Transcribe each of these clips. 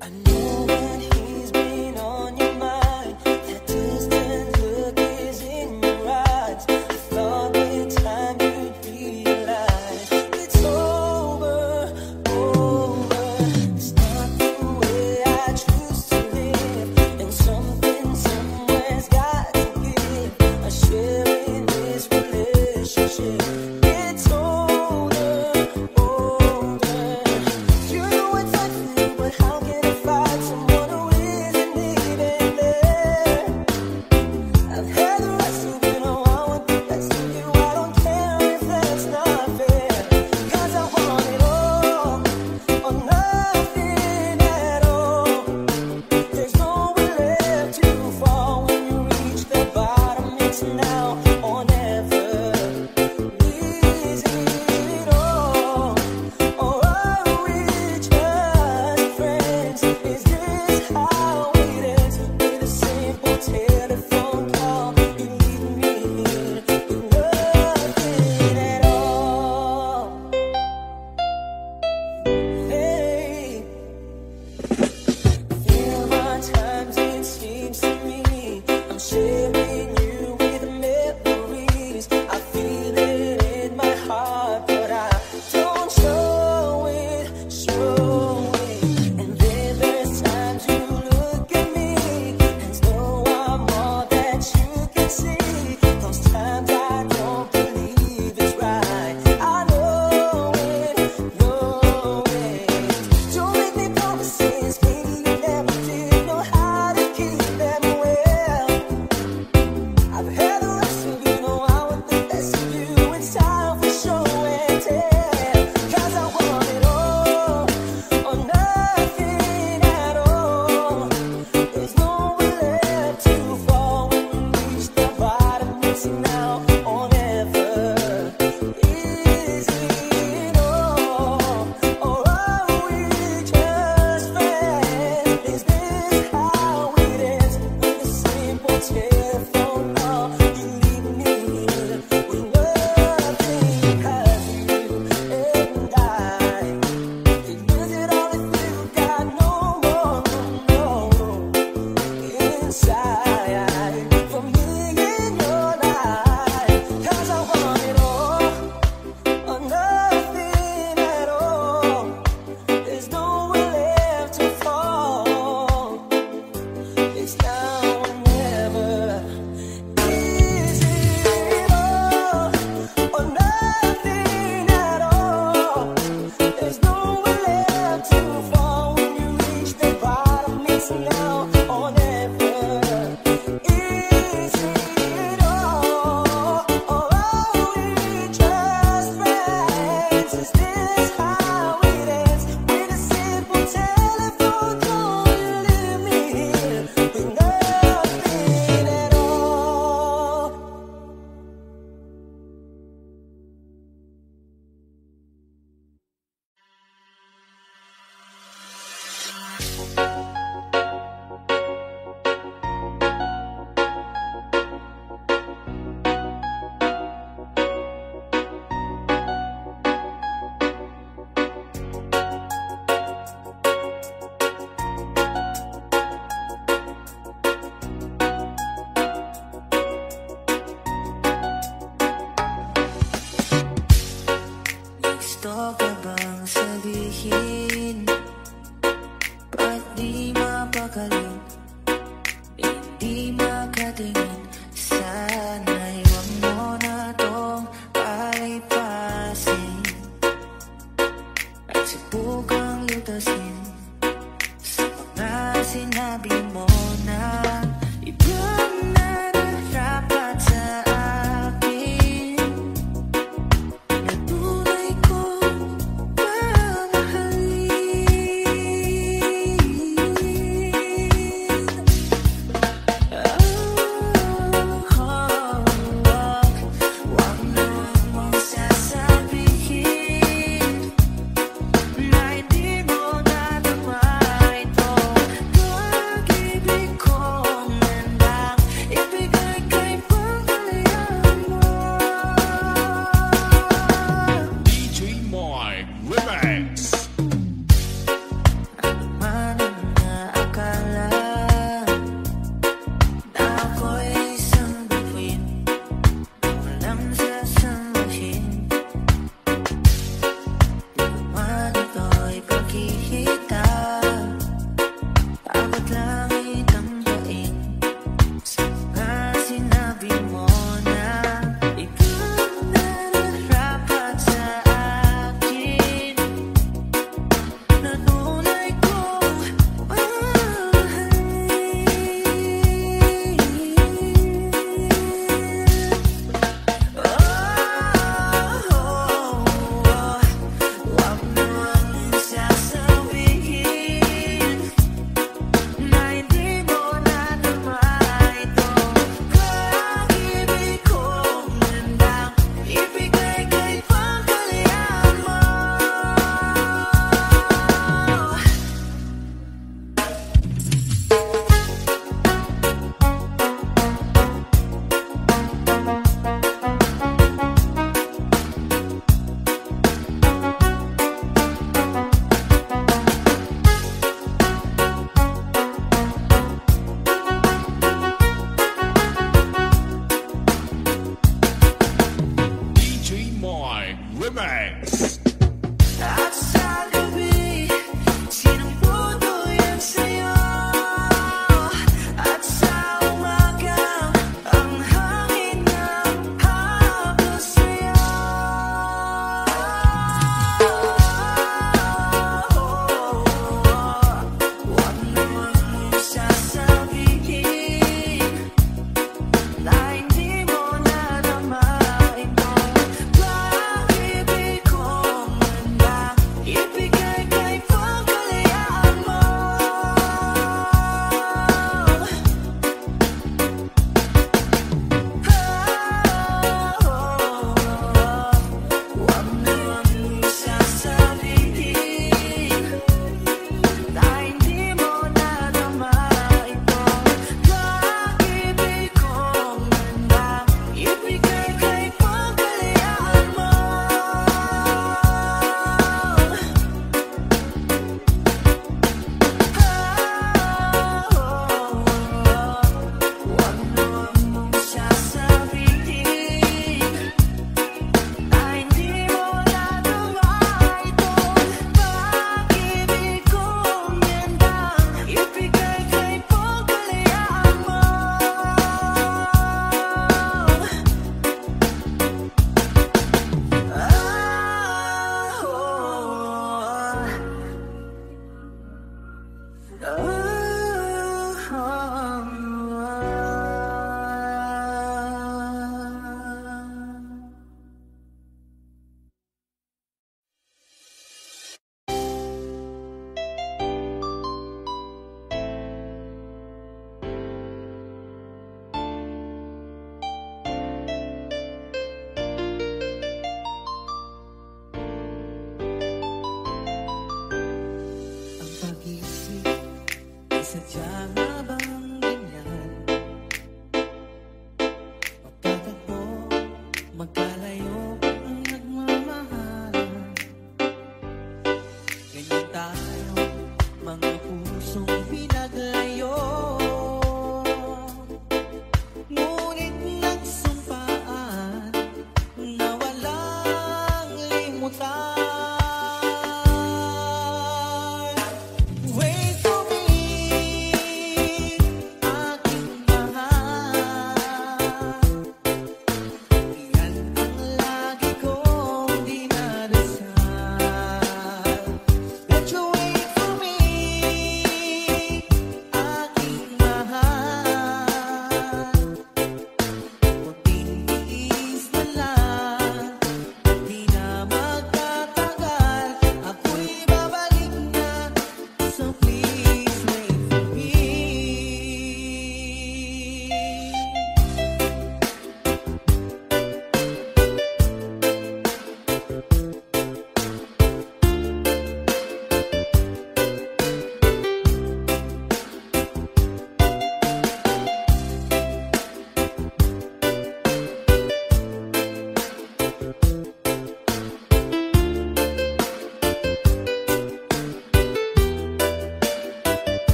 I know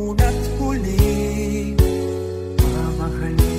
muna't huli. Mamahal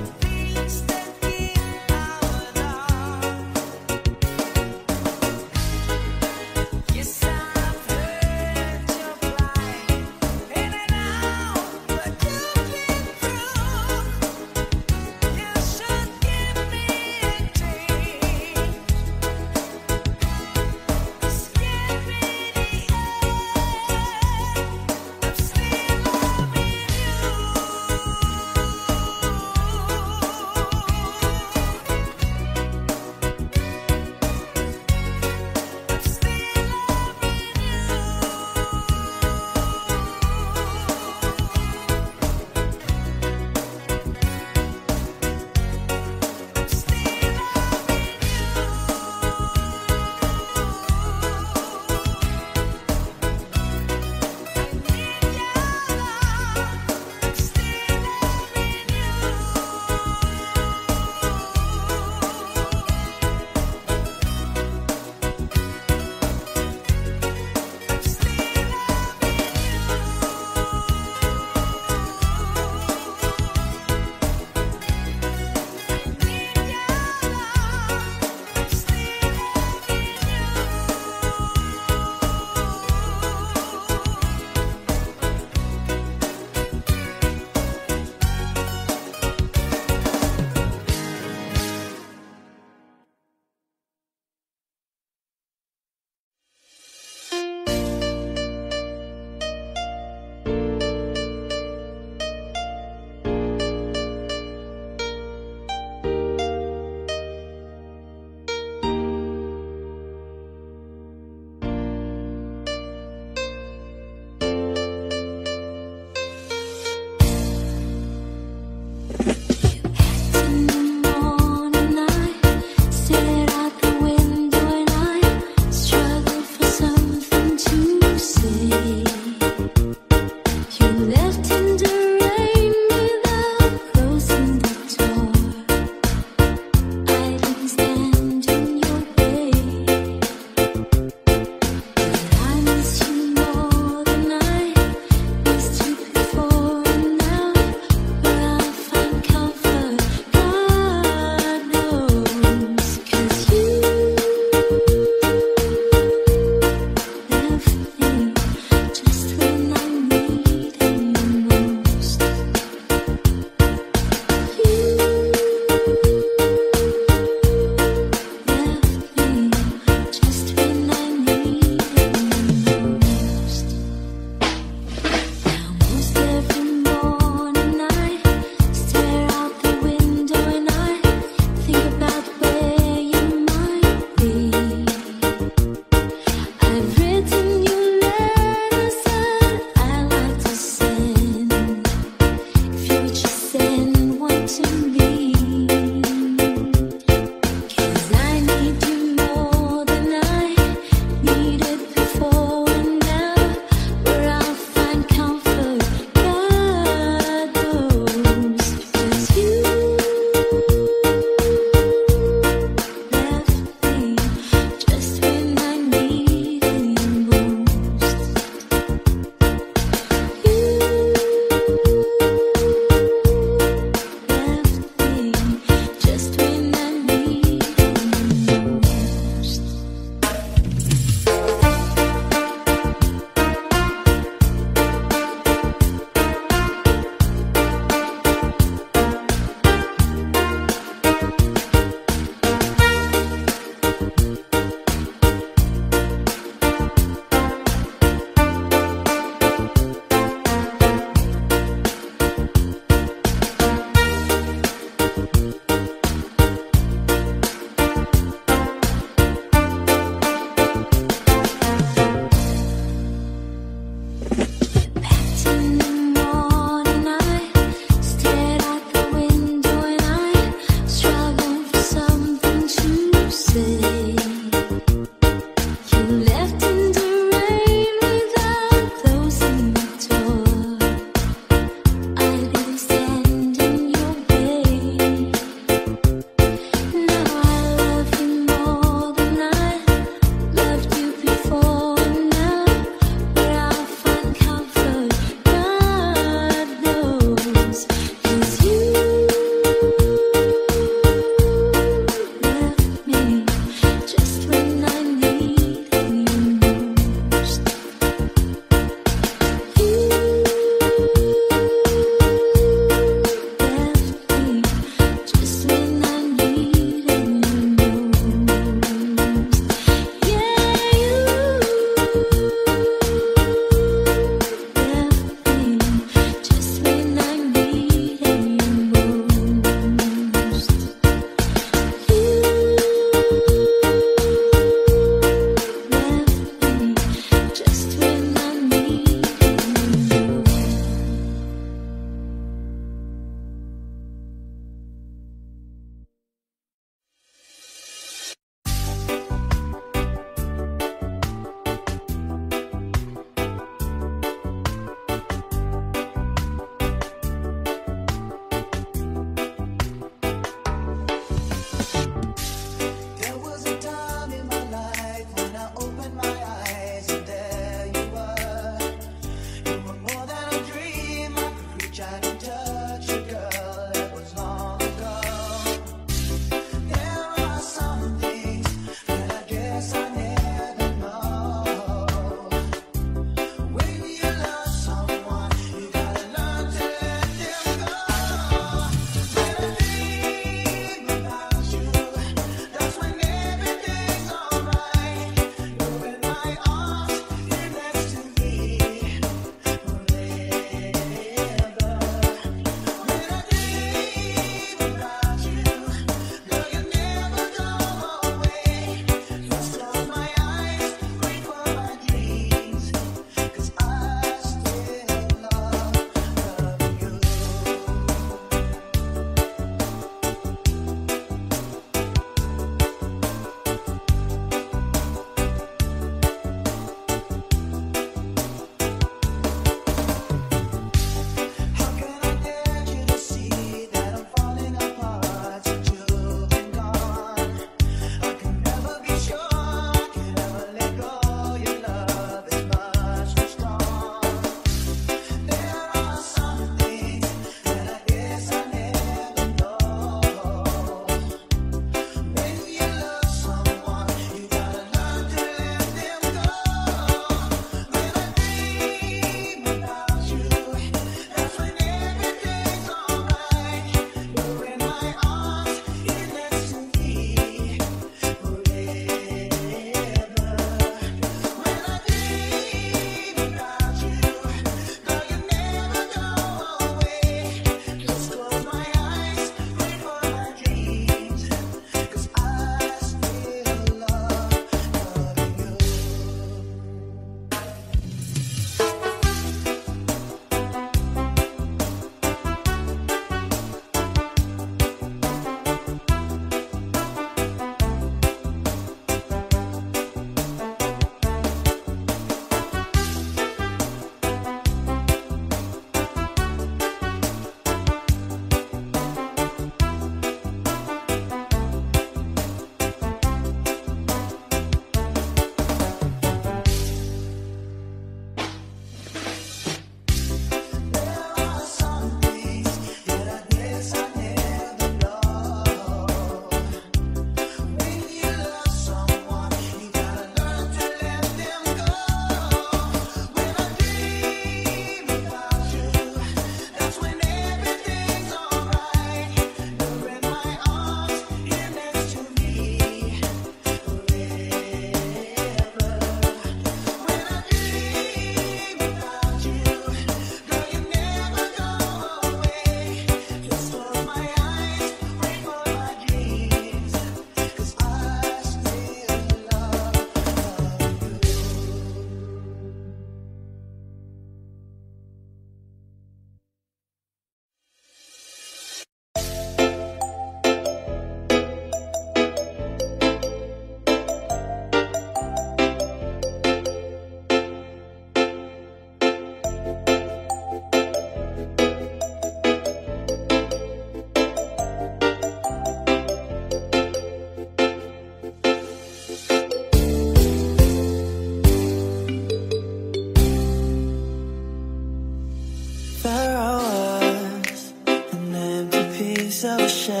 piece